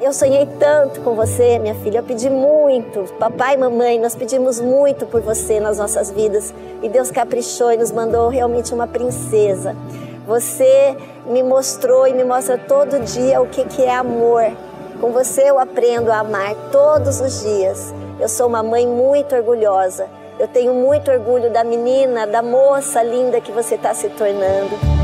Eu sonhei tanto com você, minha filha. Eu pedi muito. Papai e mamãe, nós pedimos muito por você nas nossas vidas. E Deus caprichou e nos mandou realmente uma princesa. Você me mostrou e me mostra todo dia o que, que é amor. Com você eu aprendo a amar todos os dias. Eu sou uma mãe muito orgulhosa. Eu tenho muito orgulho da menina, da moça linda que você está se tornando.